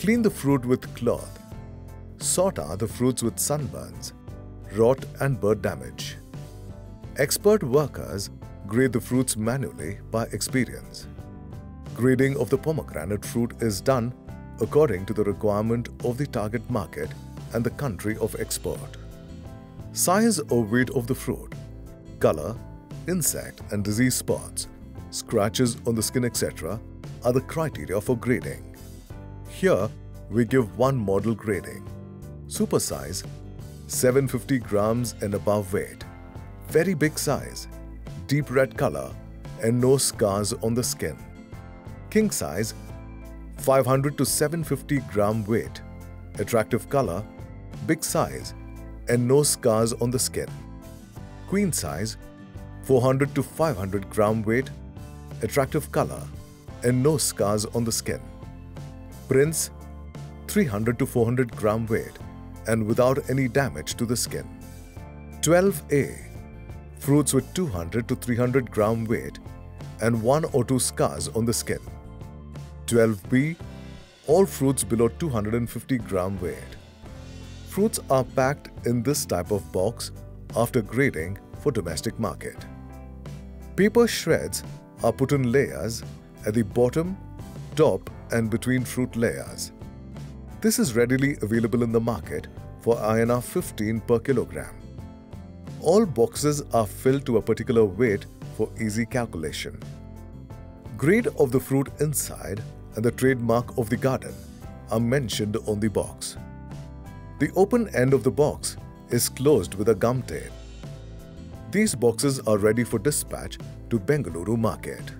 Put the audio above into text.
Clean the fruit with cloth. Sort out the fruits with sunburns, rot and bird damage. Expert workers grade the fruits manually by experience. Grading of the pomegranate fruit is done according to the requirement of the target market and the country of export. Size or weight of the fruit, color, insect and disease spots, scratches on the skin etc. are the criteria for grading. Here, we give one model grading. Super size, 750 grams and above weight. Very big size, deep red color and no scars on the skin. King size, 500 to 750 gram weight, attractive color, big size and no scars on the skin. Queen size, 400 to 500 gram weight, attractive color and no scars on the skin. Prince, 300 to 400 gram weight and without any damage to the skin. 12A, fruits with 200 to 300 gram weight and one or two scars on the skin. 12B, all fruits below 250 gram weight. Fruits are packed in this type of box after grading for domestic market. Paper shreds are put in layers at the bottom, top and between fruit layers. This is readily available in the market for INR 15 per kilogram. All boxes are filled to a particular weight for easy calculation. Grade of the fruit inside and the trademark of the garden are mentioned on the box. The open end of the box is closed with a gum tape. These boxes are ready for dispatch to Bengaluru market.